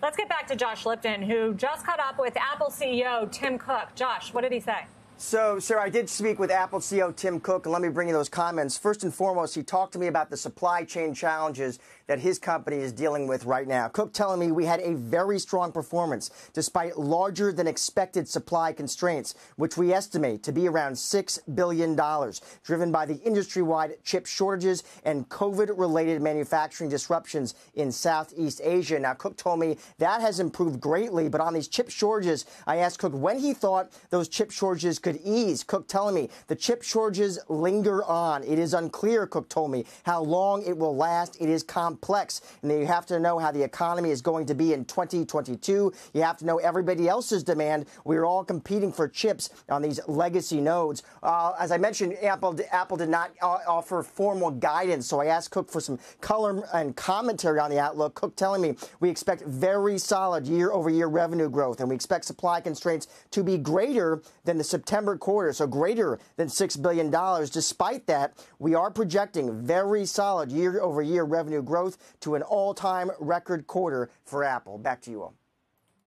Let's get back to Josh Lipton, who just caught up with Apple CEO Tim Cook. Josh, what did he say? So, Sarah, I did speak with Apple CEO Tim Cook, and let me bring you those comments. First and foremost, he talked to me about the supply chain challenges that his company is dealing with right now. Cook telling me we had a very strong performance despite larger than expected supply constraints, which we estimate to be around $6 billion, driven by the industry wide chip shortages and COVID related manufacturing disruptions in Southeast Asia. Now, Cook told me that has improved greatly, but on these chip shortages, I asked Cook when he thought those chip shortages could could ease. Cook telling me the chip shortages linger on. It is unclear, Cook told me, how long it will last. It is complex. And you have to know how the economy is going to be in 2022. You have to know everybody else's demand. We're all competing for chips on these legacy nodes. Uh, as I mentioned, Apple, Apple did not uh, offer formal guidance. So I asked Cook for some color and commentary on the outlook. Cook telling me we expect very solid year over year revenue growth and we expect supply constraints to be greater than the September September quarter, so greater than $6 billion. Despite that, we are projecting very solid year over year revenue growth to an all time record quarter for Apple. Back to you all.